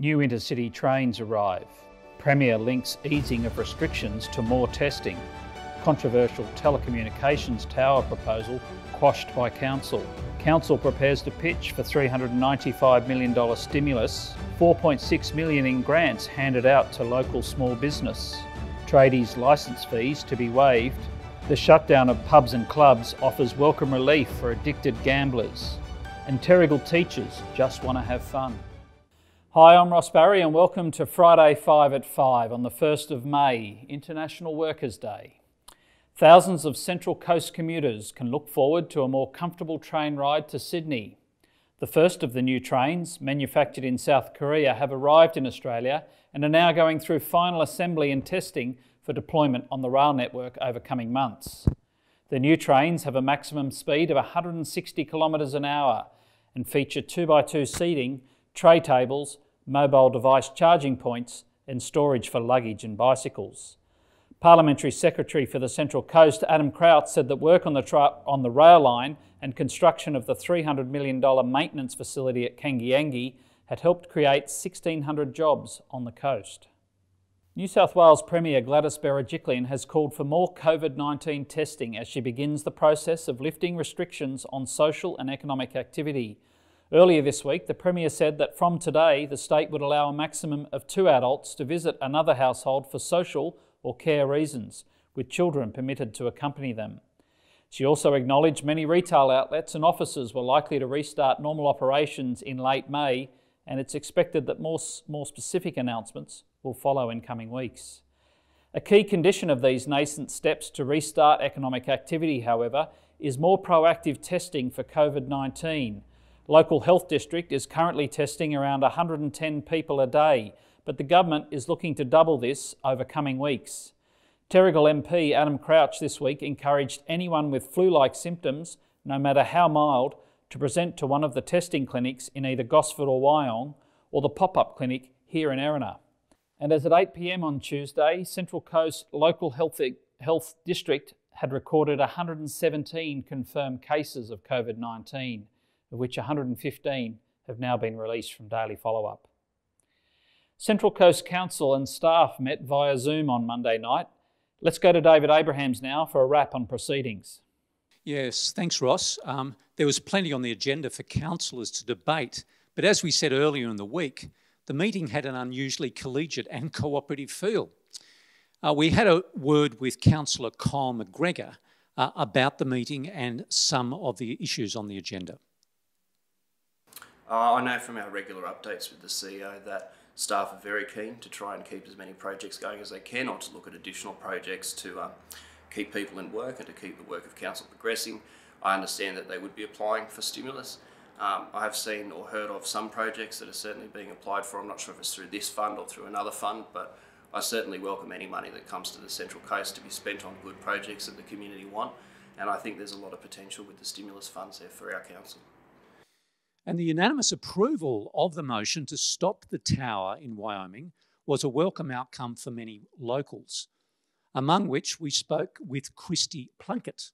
New intercity trains arrive. Premier links easing of restrictions to more testing. Controversial telecommunications tower proposal quashed by Council. Council prepares to pitch for $395 million stimulus, 4.6 million in grants handed out to local small business. Tradies licence fees to be waived. The shutdown of pubs and clubs offers welcome relief for addicted gamblers. And Terrigal teachers just want to have fun. Hi, I'm Ross Barry and welcome to Friday 5 at 5 on the 1st of May, International Workers' Day. Thousands of Central Coast commuters can look forward to a more comfortable train ride to Sydney. The first of the new trains, manufactured in South Korea, have arrived in Australia and are now going through final assembly and testing for deployment on the rail network over coming months. The new trains have a maximum speed of 160 kilometres an hour and feature 2x2 seating tray tables, mobile device charging points, and storage for luggage and bicycles. Parliamentary Secretary for the Central Coast, Adam Crouch, said that work on the, on the rail line and construction of the $300 million maintenance facility at Kangy Angy had helped create 1,600 jobs on the coast. New South Wales Premier Gladys Berejiklian has called for more COVID 19 testing as she begins the process of lifting restrictions on social and economic activity. Earlier this week, the Premier said that from today, the state would allow a maximum of two adults to visit another household for social or care reasons, with children permitted to accompany them. She also acknowledged many retail outlets and offices were likely to restart normal operations in late May, and it's expected that more, more specific announcements will follow in coming weeks. A key condition of these nascent steps to restart economic activity, however, is more proactive testing for COVID 19 Local Health District is currently testing around 110 people a day, but the government is looking to double this over coming weeks. Terrigal MP Adam Crouch this week encouraged anyone with flu like symptoms, no matter how mild, to present to one of the testing clinics in either Gosford or Wyong or the pop up clinic here in Erina. And as at 8 pm on Tuesday, Central Coast Local Health, Health District had recorded 117 confirmed cases of COVID 19 of which 115 have now been released from daily follow up. Central Coast Council and staff met via Zoom on Monday night. Let's go to David Abrahams now for a wrap on proceedings. Yes, thanks, Ross. Um, there was plenty on the agenda for councillors to debate, but as we said earlier in the week, the meeting had an unusually collegiate and cooperative feel. Uh, we had a word with Councillor Kyle MacGregor uh, about the meeting and some of the issues on the agenda. Uh, I know from our regular updates with the CEO that staff are very keen to try and keep as many projects going as they can or to look at additional projects to um, keep people in work and to keep the work of council progressing. I understand that they would be applying for stimulus. Um, I have seen or heard of some projects that are certainly being applied for. I'm not sure if it's through this fund or through another fund, but I certainly welcome any money that comes to the Central Coast to be spent on good projects that the community want. And I think there's a lot of potential with the stimulus funds there for our council and the unanimous approval of the motion to stop the tower in Wyoming was a welcome outcome for many locals, among which we spoke with Christy Plunkett.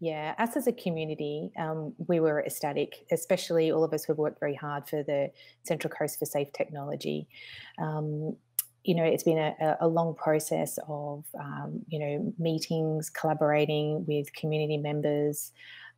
Yeah, us as a community, um, we were ecstatic, especially all of us who have worked very hard for the Central Coast for Safe Technology. Um, you know, it's been a, a long process of, um, you know, meetings, collaborating with community members,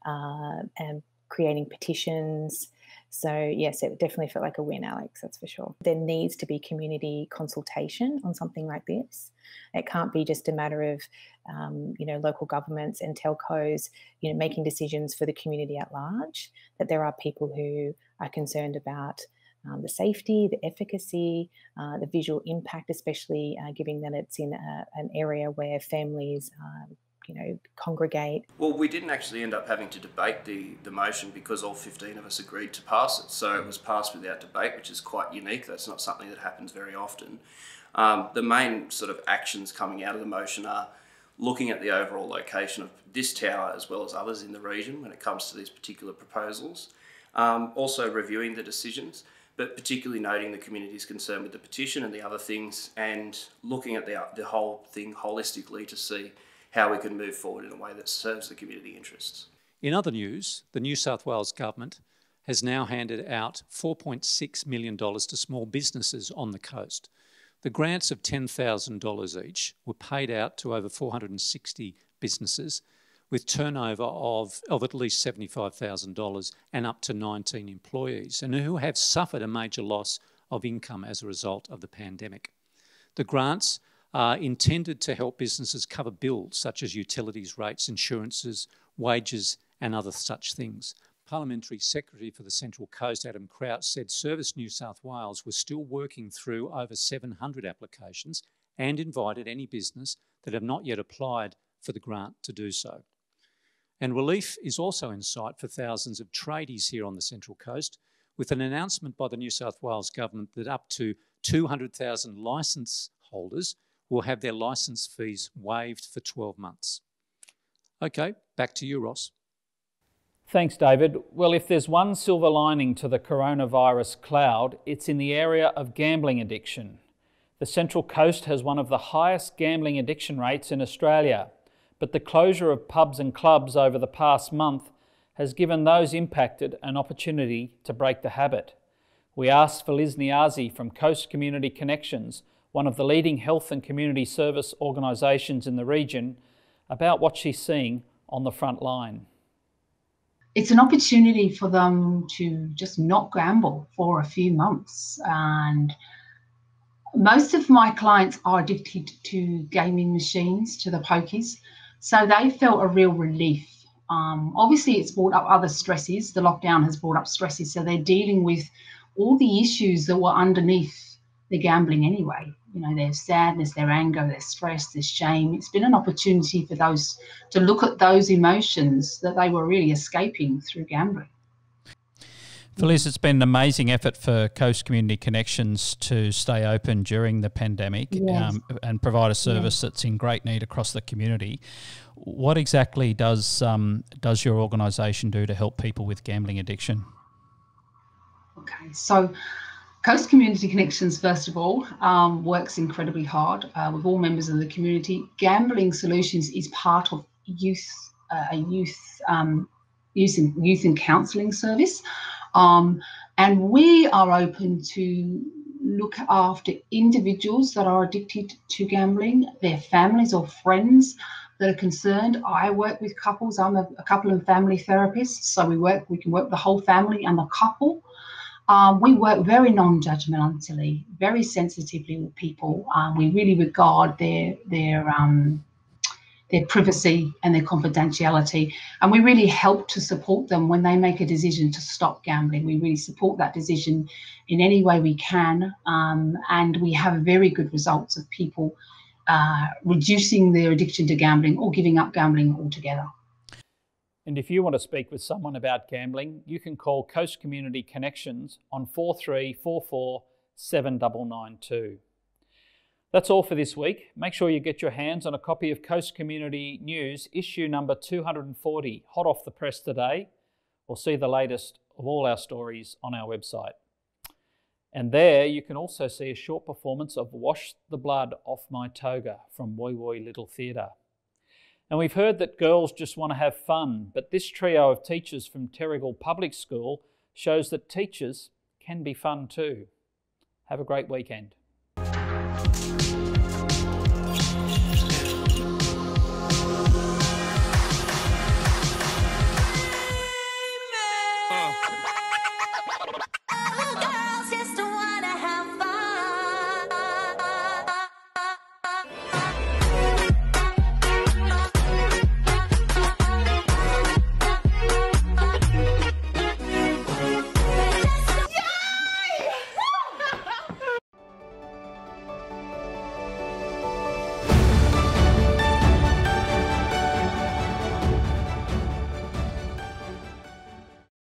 uh, and creating petitions. So, yes, it definitely felt like a win, Alex, that's for sure. There needs to be community consultation on something like this. It can't be just a matter of, um, you know, local governments and telcos, you know, making decisions for the community at large, that there are people who are concerned about um, the safety, the efficacy, uh, the visual impact, especially uh, given that it's in a, an area where families um, you know, congregate. Well, we didn't actually end up having to debate the, the motion because all 15 of us agreed to pass it. So it was passed without debate, which is quite unique. That's not something that happens very often. Um, the main sort of actions coming out of the motion are looking at the overall location of this tower as well as others in the region when it comes to these particular proposals. Um, also reviewing the decisions, but particularly noting the community's concern with the petition and the other things and looking at the, the whole thing holistically to see how we can move forward in a way that serves the community interests. In other news, the New South Wales government has now handed out $4.6 million to small businesses on the coast. The grants of $10,000 each were paid out to over 460 businesses with turnover of, of at least $75,000 and up to 19 employees, and who have suffered a major loss of income as a result of the pandemic. The grants are intended to help businesses cover bills such as utilities rates, insurances, wages, and other such things. Parliamentary Secretary for the Central Coast, Adam Crouch, said Service New South Wales was still working through over 700 applications and invited any business that have not yet applied for the grant to do so. And relief is also in sight for thousands of tradies here on the Central Coast, with an announcement by the New South Wales Government that up to 200,000 licence holders will have their licence fees waived for 12 months. Okay, back to you, Ross. Thanks, David. Well, if there's one silver lining to the coronavirus cloud, it's in the area of gambling addiction. The Central Coast has one of the highest gambling addiction rates in Australia, but the closure of pubs and clubs over the past month has given those impacted an opportunity to break the habit. We asked for Liz Niazi from Coast Community Connections, one of the leading health and community service organisations in the region, about what she's seeing on the front line it's an opportunity for them to just not gamble for a few months. And most of my clients are addicted to gaming machines, to the pokies. So they felt a real relief. Um, obviously, it's brought up other stresses. The lockdown has brought up stresses. So they're dealing with all the issues that were underneath the gambling anyway you know their sadness their anger their stress their shame it's been an opportunity for those to look at those emotions that they were really escaping through gambling Feliz, it's been an amazing effort for Coast Community Connections to stay open during the pandemic yes. um, and provide a service that's in great need across the community. What exactly does um, does your organisation do to help people with gambling addiction? Okay, so Coast Community Connections, first of all, um, works incredibly hard uh, with all members of the community. Gambling Solutions is part of youth, uh, a youth, um, youth, and, youth and counselling service. Um, and we are open to look after individuals that are addicted to gambling, their families or friends that are concerned. I work with couples. I'm a, a couple and family therapist, so we work. We can work the whole family and the couple. Um, we work very non-judgmentally, very sensitively with people. Um, we really regard their their um, their privacy and their confidentiality, and we really help to support them when they make a decision to stop gambling. We really support that decision in any way we can, um, and we have very good results of people uh, reducing their addiction to gambling or giving up gambling altogether. And if you want to speak with someone about gambling, you can call Coast Community Connections on 4344 7992. That's all for this week. Make sure you get your hands on a copy of Coast Community News, issue number 240, hot off the press today, or see the latest of all our stories on our website. And there you can also see a short performance of Wash the Blood Off My Toga from Woy Woy Little Theatre. And we've heard that girls just want to have fun, but this trio of teachers from Terrigal Public School shows that teachers can be fun too. Have a great weekend.